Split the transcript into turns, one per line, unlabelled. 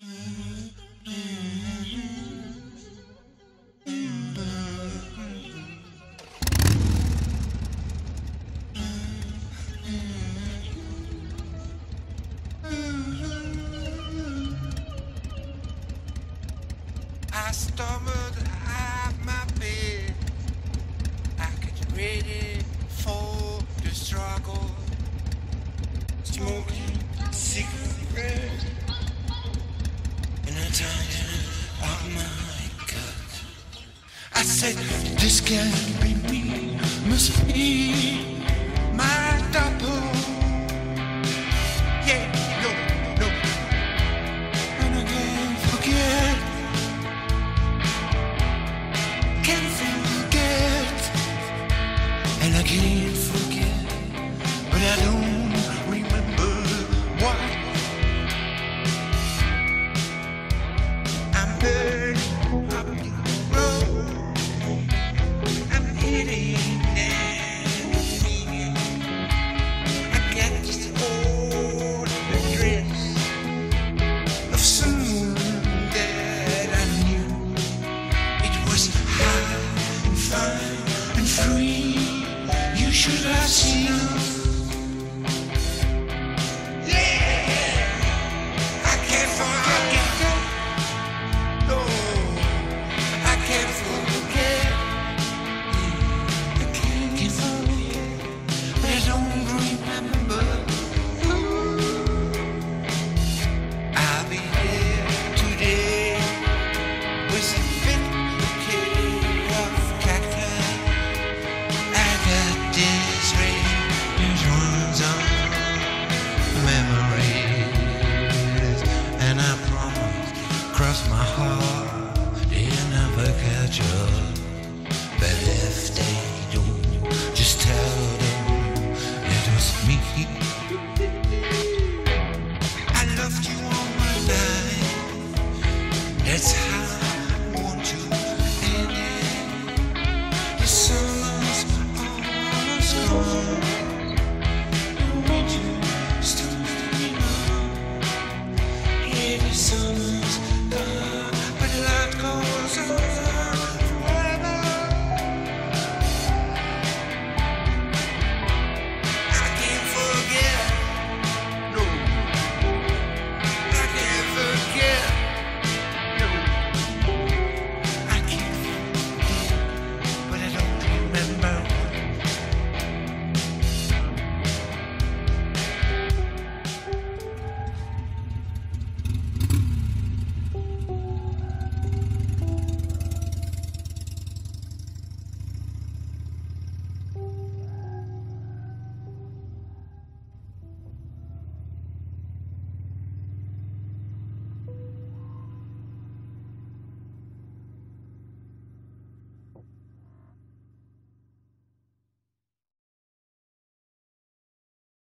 I stumbled out my bed. I ready for the struggle. Smoking cigarette I said, this can't be me, must be my double. Yeah, no, no. And I can't forget. Can't forget. And I can't